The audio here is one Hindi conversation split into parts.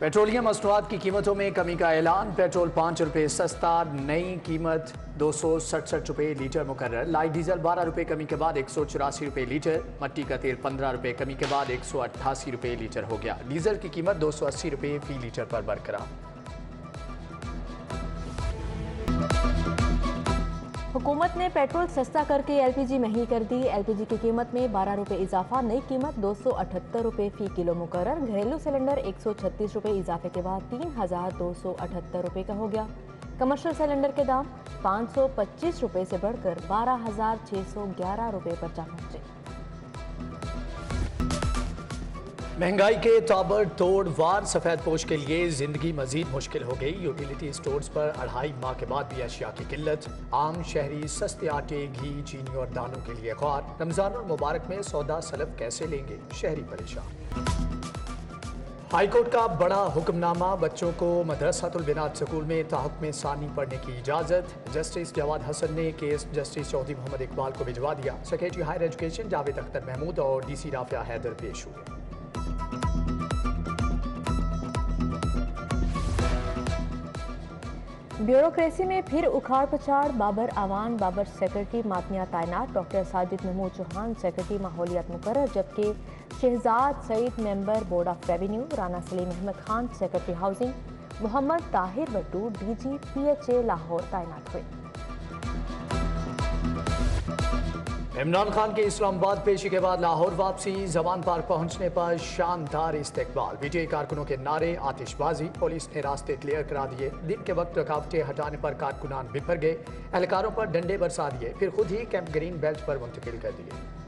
पेट्रोलियम मसनूआत की कीमतों में कमी का ऐलान। पेट्रोल पाँच रुपये सस्ता, नई कीमत दो सौ सड़सठ रुपये लीटर मुकर लाइट डीजल बारह रुपये कमी के बाद एक सौ चौरासी रुपये लीटर। मट्टी का तेल पंद्रह रुपये कमी के बाद एक सौ अट्ठासी रुपये लीटर हो गया। डीजल की कीमत दो सौ अस्सी रुपये फ़ी लीटर पर बरकरार। हुकूमत ने पेट्रोल सस्ता करके एलपीजी महँगी कर दी। एलपीजी की कीमत में बारह रुपये इजाफा, नई कीमत दो सौ अठहत्तर रुपये फ़ी किलो मुकर घरेलू सिलेंडर एक सौ छत्तीस रुपये इजाफे के बाद तीन हज़ार दो सौ अठहत्तर रुपये का हो गया। कमर्शियल सिलेंडर के दाम पाँच सौ पच्चीस रुपये से बढ़कर बारह हज़ार छः सौ ग्यारह रुपये पर जा पहुँचे। महँगाई के ताबड़ तोड़ वार सफ़ेद पोश के लिए ज़िंदगी मजीद मुश्किल हो गई। यूटिलिटी स्टोर्स पर अढ़ाई माह के बाद भी अशिया की किल्लत। आम, शहरी, सस्ते आटे, घी, चीनी और दालों के लिए ख्वार रमज़ान और मुबारक में सौदा सलब कैसे लेंगे? शहरी परेशान। हाईकोर्ट का बड़ा हुक्मनामा, बच्चों को मदरसातुलबिनात स्कूल में ताहुक सानी पढ़ने की इजाज़त। जस्टिस जवाद हसन ने केस जस्टिस चौधरी मोहम्मद इकबाल को भिजवा दिया। Secretary higher education Javed Akhtar Mahmood और डीसी राफिया हैदर पेश हुए। ब्यूरोक्रेसी में फिर उखाड़ पछाड़ बाबर आवान, बाबर सेक्रेटरी मातमिया तैनात, डॉक्टर साजिद महमूद चौहान सेक्रेटरी माहौलियात मुकर जबकि Shahzad Saeed member board of revenue, Rana Saleem Ahmad Khan, secretary housing, Mohammad Tahir Battu DG PHA Lahore तैनात हुए। इमरान खान के इस्लामाबाद पेशी के बाद लाहौर वापसी जवान पार्क पहुँचने पर शानदार इस्तेकबाल। बीटीए कारकुनों के नारे, आतिशबाजी, पुलिस ने रास्ते क्लियर करा दिए। दिन के वक्त रुकावटें हटाने पर कारकुनान बिफर गए। एहलकारों पर डंडे बरसा दिए। फिर खुद ही कैंप ग्रीन बेल्ट पर मुंतकिल कर दिए।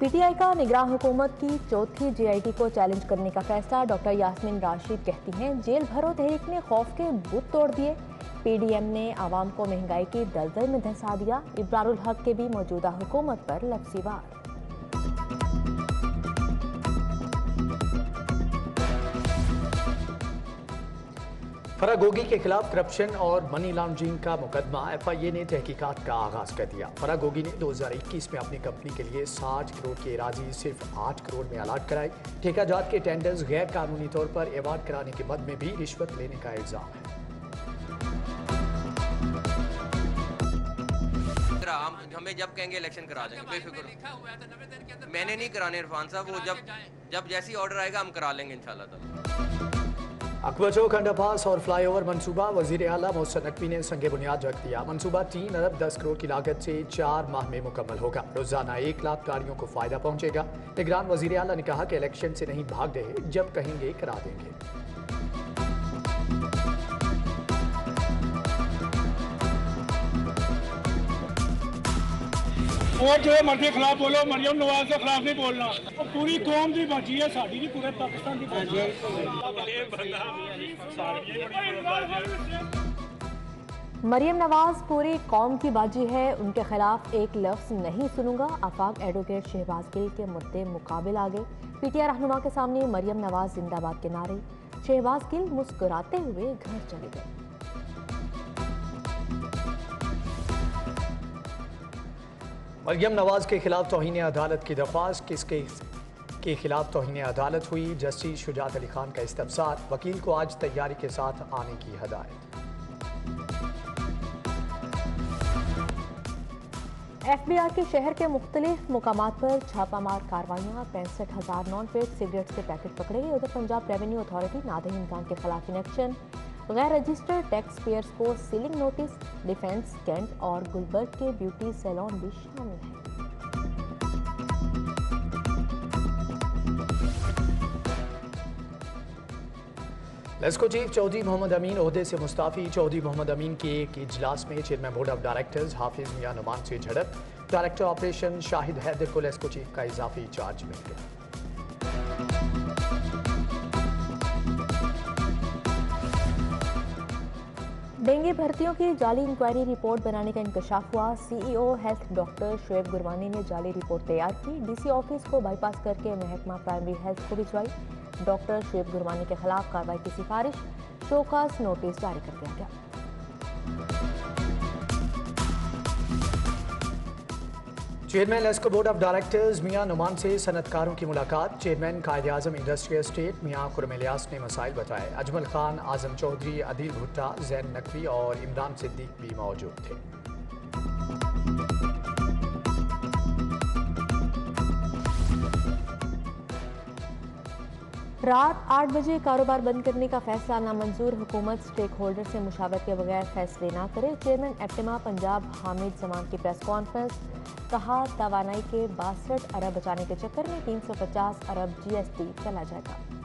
पीटीआई का निगरान हुकूमत की चौथी जीआईटी को चैलेंज करने का फैसला डॉक्टर यासमिन राशिद कहती हैं, जेल भरो तहरीक ने खौफ के बुत तोड़ दिए। पीडीएम ने आवाम को महँगाई की दलदल में धंसा दिया। इब्रारुल हक के भी मौजूदा हुकूमत पर लफ्सी वार फरागोगी के खिलाफ करप्शन और मनी लॉन्ड्रिंग का मुकदमा। एफआईए ने तहकीकात का आगाज़ कर दिया। फरा गोगी ने 2021 में अपनी कंपनी के लिए 60 करोड़ की एराजी सिर्फ़ 8 करोड़ में अलाट कराई। ठेकाजात के टेंडर्स गैर कानूनी तौर पर एवार्ड कराने के मद में भी रिश्वत लेने का इल्ज़ाम है। हमें जब कहेंगे इलेक्शन करा देंगे बेफिक्र मैंने नहीं कराने इरफान साहब वो जब जब जैसी ऑर्डर आएगा हम करा लेंगे इंशाल्लाह अकबर चौक, अंडरपास और फ्लाईओवर मंसूबा वज़ीर अला मोहसन नकवी ने संग बुनियाद रख दिया। मंसूबा तीन अरब दस करोड़ की लागत से चार माह में मुकम्मल होगा। रोज़ाना एक लाख गाड़ियों को फ़ायदा पहुंचेगा। निगरान वज़ीर अला ने कहा कि इलेक्शन से नहीं भाग रहे, जब कहेंगे करा देंगे। और जो मर्ज़ी खिलाफ बोलो, मरियम नवाज़ के खिलाफ नहीं बोलना। और पूरी कौम की बाजी है, साड़ी भी पूरे पाकिस्तान की बाजी मरियम नवाज़ पूरी कौम की बाजी है, उनके खिलाफ एक लफ्ज नहीं सुनूँगा। आफाक एडवोकेट शहबाज गिल के मुद्दे मुकाबिल आ गए पीटीआई रहनुमा के सामने मरियम नवाज़ जिंदाबाद के नारे। शहबाज गिल मुस्कुराते हुए घर चले गए। मरियम नवाज़ के खिलाफ तोहन अदालत की दरख्वास्त, किसके, के खिलाफ तोहन अदालत हुई? जस्टिस शुजात अली खान का इस्तफसार, वकील को आज तैयारी के साथ आने की हदायत। एफ़ बी आर के शहर के मुख्तलिफ़ मकाम पर छापामार, कार्रवाइयाँ, पैंसठ हज़ार नॉन पेड सिगरेट के पैकेट पकड़े गए। उधर पंजाब रेवेन्यू अथॉरिटी नादहीन खान के खिलाफ इनेक्शन गैर रजिस्टर्ड टैक्स पेयर्स को सीलिंग नोटिस डिफेंस कैंट और गुलबर्ग के ब्यूटी सैलून भी शामिल हैं। लेस्को चीफ चौधरी मोहम्मद अमीन अहदे से मुस्ताफ़ी। चौधरी मोहम्मद अमीन के एक इजलास में chairman board of directors Hafiz Mian Noman से झड़प। डायरेक्टर ऑपरेशन शाहिद हैदर को लेस्को चीफ का इजाफी चार्ज मिल गया। डेंगू भर्तियों की जाली इंक्वायरी रिपोर्ट बनाने का इंकशाफ हुआ। CEO health doctor Shoaib Gurwani ने जाली रिपोर्ट तैयार की। डीसी ऑफ़िस को बाईपास करके महकमा प्राइमरी हेल्थ को भिजवाई। डॉक्टर शुएब गुरवानी के खिलाफ कार्रवाई की सिफारिश शोकास नोटिस जारी कर दिया गया। Chairman एस्को board of directors Mian Noman से सनतकारों की मुलाकात। चेयरमैन कायद अजम इंडस्ट्रियल स्टेट मियाँ खुरम लियास ने मसाइल बताए। अजमल खान, आज़म चौधरी, अदील भुट्टा, जैन नकवी और इमरान सिद्दीक भी मौजूद थे। रात आठ बजे कारोबार बंद करने का फैसला, नामंजूर हुकूमत स्टेक होल्डर से मुशावर के बगैर फैसले ना करे। चेयरमैन एप्टिमा पंजाब हामिद जमान की प्रेस कॉन्फ्रेंस कहा तवानाई के बासठ अरब बचाने के चक्कर में 350 अरब जी एस टी चला जाएगा।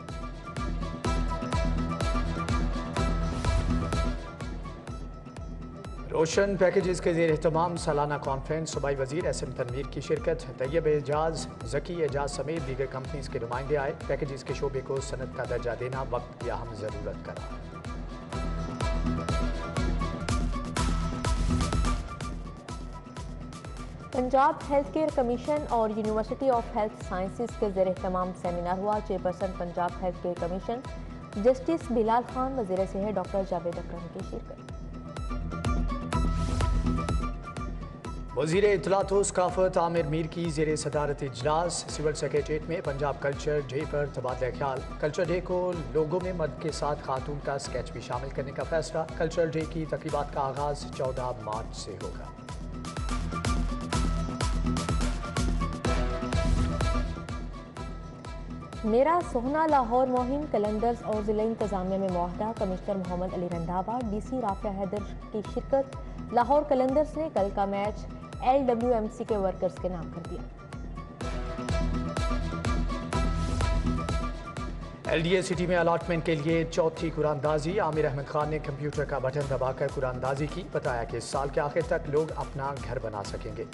रोशन पैकेजेस के जेर अहतमाम सालाना कॉन्फ्रेंस सूबाई वज़ीर एस एम तनवीर की शिरकत, तैयब एजाज, जकी एजाज समेत दीगर कंपनीज़ के नुमाइंदे आए। पैकेजेस के शोबे को सनत का दर्जा देना वक्त की अहम ज़रूरत करा पंजाब हेल्थ केयर कमीशन और यूनिवर्सिटी ऑफ़ हेल्थ साइंसेज के जेर तमाम सेमिनार हुआ। Chairperson Punjab health care commission justice Bilal Khan वज़ीर सेहत डॉक्टर जावेद अकरम की शिरकत। वज़ीर इतलात सकाफत आमिर मीर की जेर सदारत इजलास, सिविल सेक्रेटरीट में पंजाब कल्चर डे पर तबादला ख्याल। कल्चर डे को लोगों में मर्द के साथ खातून का स्केच भी शामिल करने का फैसला। कल्चर डे की तकरीबा का आगाज़ चौदह मार्च से होगा। मेरा सोहना लाहौर मुहिम कलंदर्स और ज़िला इंतजामिया में माहदा commissioner Mohammad Ali Randhawa D C Rafia Haider की शिरकत। लाहौर कलंदर्स ने कल का match L W M C के वर्कर्स के नाम कर दिया। एल डी ए सिटी में अलाटमेंट के लिए चौथी कुरानदाजी। आमिर अहमद खान ने कंप्यूटर का बटन दबाकर कुरानदाजी की, बताया कि इस साल के आखिर तक लोग अपना घर बना सकेंगे।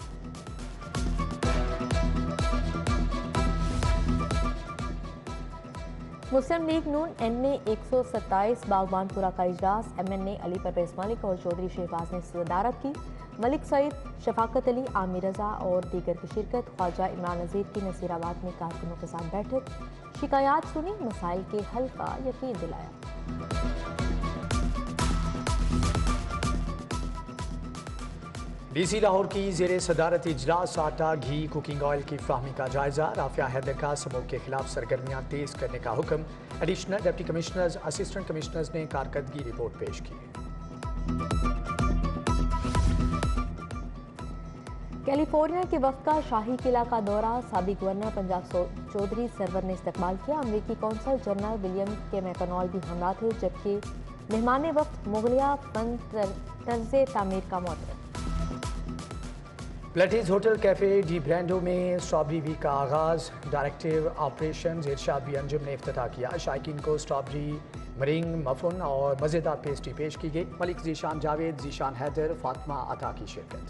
मुस्लिम लीग नून एन ने एक सौ सत्ताईस बागवानपुरा का इजलास, M N A Ali Pervaiz Malik और चौधरी शहबाज ने सदारत की। मलिक सईद, शफाकत अली, आमिर रजा और दीगर की शिरकत, ख्वाजा इमरान नज़ीर की नसीराबाद में कारकुनों के साथ बैठक। शिकायत सुनी, मसाइल के हल का यकीन दिलाया। डी सी लाहौर की जेर सदारत इजलास, आटा, घी कुकिंग ऑयल की फाहमी का जायजा, राफिया हैदर का समूह के खिलाफ सरगर्मियाँ तेज करने का हुक्म। Additional deputy commissioners, assistant commissioners ने कारकर्दगी रिपोर्ट पेश की। कैलिफ़ोर्निया के वक्त का शाही किला का दौरा सबक गवर्नर पंजाब चौधरी सरवर ने इस्तकबाल किया। अमरीकी कौंसल जनरल विलियम के मैकनॉल भी हमरा थे, जबकि मेहमान वक्त मुगलिया फन तर्ज तामीर का मौत प्लेटिस होटल कैफ़े डी ब्रांडो में स्ट्रॉबेरी वीक का आगाज़। डायरेक्टिव ऑपरेशन इरशाद बी अंजुम ने इफ्तः किया। शायकीन को स्ट्रॉबेरी मरिंग मफुन और मज़ेदार पेस्ट्री पेश की गई। मलिक जीशान जावेद, जीशान हैदर, फातमा अता की शिरकत।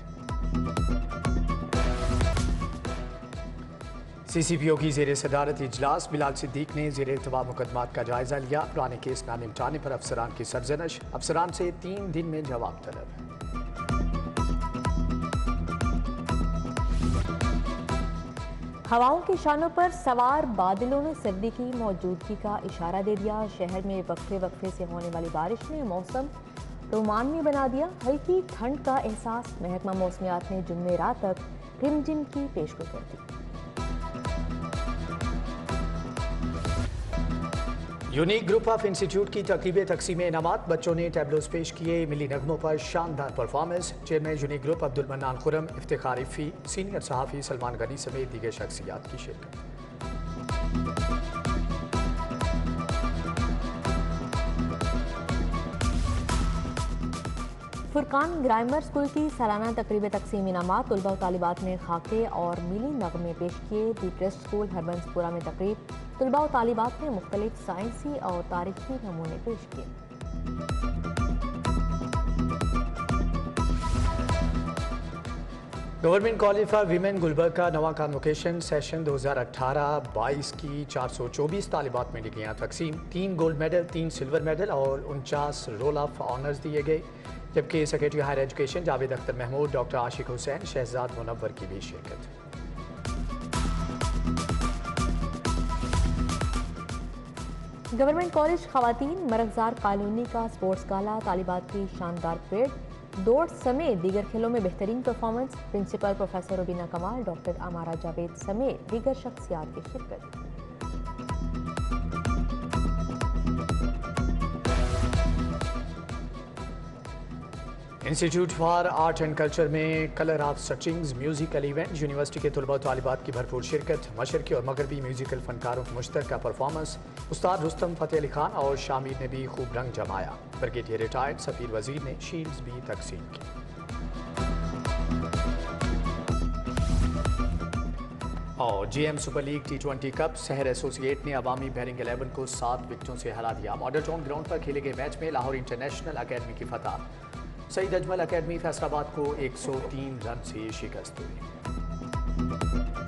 सी सी पी ओ की जेर सदारत इजलास। बिलाल सिद्दीक ने जेर इतवा मुकदमात का जायजा लिया। पुराने केस ना निपटाने पर अफसरान की सरजनश। अफसरान से तीन दिन में जवाब तलब। हवाओं के शानों पर सवार बादलों ने सर्दी की मौजूदगी का इशारा दे दिया। शहर में वक्फे वक्फे से होने वाली बारिश ने मौसम रोमानवी बना दिया। हल्की ठंड का एहसास महकमा मौसमियात ने जुम्मे रात तक रिमझिम की पेशकश कर दी। यूनिक ग्रुप ऑफ़ इंस्टीट्यूट की तकरीब तकसीम इनामात बच्चों ने टैबलोस पेश किए मिली नगमों पर शानदार performance. Chairman unique group Abdul Mannan Khurram इफ्तार सीनियर सहाफ़ी सलमान गनी समेत दीगर शख्सियात की शिरकत। फुरकान ग्रामर स्कूल की सालाना तकरीब तकसीम इनामात तलबा तालिबात ने खाके और मिली नगमे पेश किए। दी स्कूल हरबंसपुरा में तकरीब तलबा और तालिबात ने मुख्तलिफ़ साइंसी और तारीखी नमूने पेश किए। Government college for women Gulberg का नवा कॉन्वोकेशन सेशन 2018-22 की 424 तालिबात में डिग्रियाँ तकसीम तीन गोल्ड मेडल तीन सिल्वर मेडल और उनचास रोल ऑफ़ ऑनर्स दिए गए। जबकि secretary higher education Javed Akhtar Mahmood doctor Ashiq Hussain, Shahzad Munawar की भी शिरकत। गवर्नमेंट कॉलेज खातन मरगजार कॉलोनी का स्पोर्ट्स काला तालिबात की शानदार परेड, दौड़ समेत दीगर खेलों में बेहतरीन परफॉर्मेंस प्रिंसिपल प्रोफेसर रुबीना कमाल डॉक्टर अमारा जावेद समेत दीगर शख्सियात की शिरकत। Institute for art and culture में कलर ऑफ़ सचिंग्स म्यूजिकल इवेंट यूनिवर्सिटी के तलबा तालिबात की भरपूर शिरकत मशरकी और मगरबी म्यूजिकल फनकारों की मुश्तर परफॉर्मेंस उस्ताद रुस्तम फ़तेह अली खान और शामिर ने भी खूब रंग जमाया। ब्रिगेडियर रिटायर्ड सफ़ीर वज़ीर ने शील्ड्स भी तकसीम की। और GM super league T twenty cup शहर एसोसिएट ने अवामी बैरिंग एलेवन को सात विकेटों से हरा दिया। मॉडल टाउन ग्राउंड पर खेले गए मैच में लाहौर इंटरनेशनल अकेडमी की फतह। सईद अजमल अकेडमी फैसलाबाद को 103 रन से शिकस्त हुई।